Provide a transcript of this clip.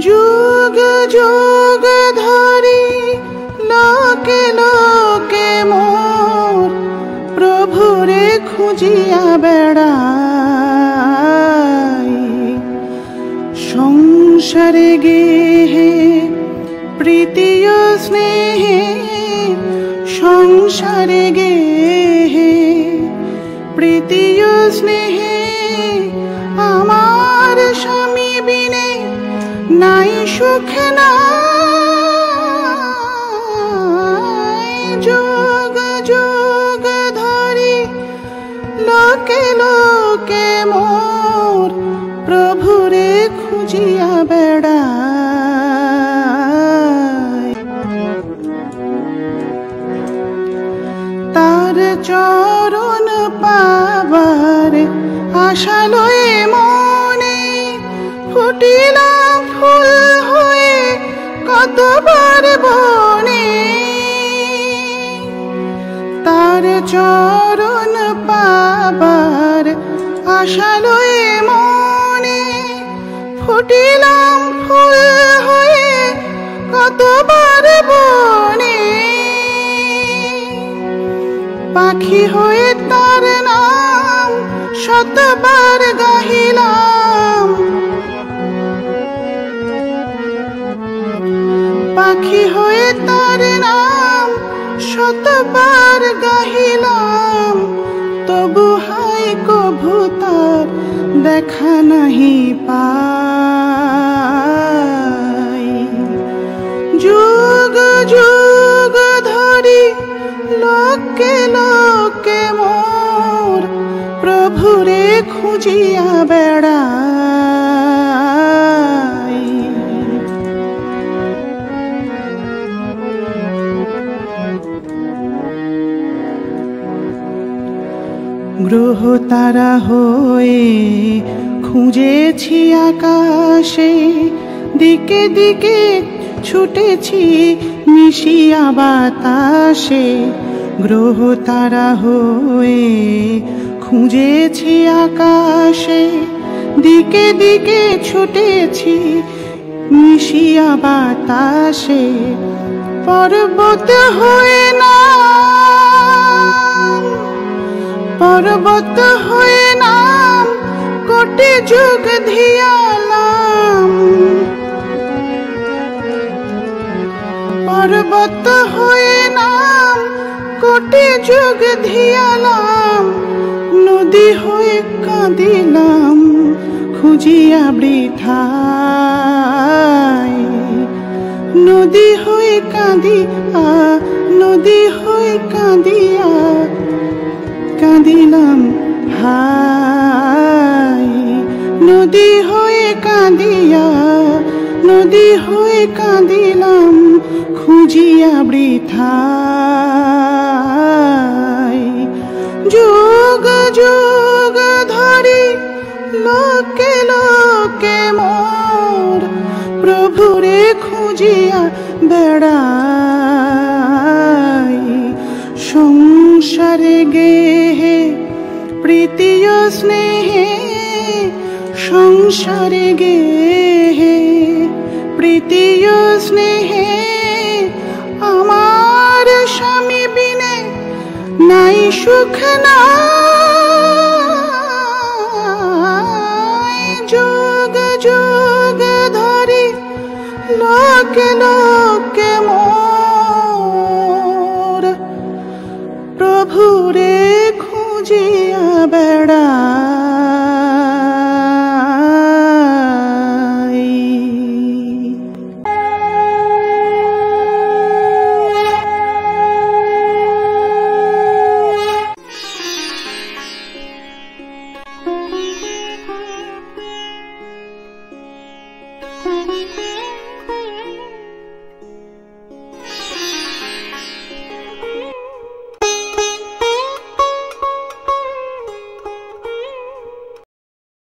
যুগ যুগ ধরি, লোকে লোকে মোর। প্রভুরে খুঁজিয়া বেড়াই। সংসারে গেহে প্রীতীয় স্নেহে, সংসারে গেহে প্রীতীয় স্নেহে সুখ যোগ যোগ ধরি লোকে লোকে মোর প্রভুরে খুঁজিয়া বেড়ায়। তার চরণ পাবার আশা লয়ে মনে ফুটিলাম চরণ পাবার আশা লয়ে মনে ফুটিলাম ফুল হয়ে কতবার বনে। পাখি হয়ে তার নাম শতবার গাহিলাম। পাখি হয়ে তার নাম শতবার দেখা নাহি পাই। যুগ যুগ ধরি লোকে লোকে মোর প্রভুরে খুঁজিয়া বেড়াই। গ্রহ তারা হয়ে খুঁজেছি আকাশে, দিকে দিকে ছুটেছি মিশিয়া বাতাসে। গ্রহ তারা হয়ে খুঁজেছি আকাশে, দিকে দিকে ছুটেছি মিশিয়া বাতাসে। পর্বত হয়ে না পর্বত হয়ে নাম, কোটি যুগ ধিয়ালাম পর্বত হয়ে নাম, কোটি যুগ ধিয়ালাম নদী হয়ে কাঁদিলাম, খুঁজিয়া বৃথায় নদী হয়ে কাঁদিয়া, নদী হয়ে কাঁদিয়া কাঁদিলাম হাই। নদী হয়ে কাঁদিয়া, নদী হয়ে কাঁদিলাম, খুঁজিয়া বৃথাই। যুগ যুগ ধরি, লোকে লোকে মোর, প্রভুরে খুঁজিয়া বেড়াই। সংসারে গেহে প্রীতীয় স্নেহে, সংসারে গেহে প্রীতীয় স্নেহে, আমার স্বামী বিনে নাই সুখ নাই। যুগ যুগ ধরি লোকে লোকে भूरे खुजिया बेड़ा।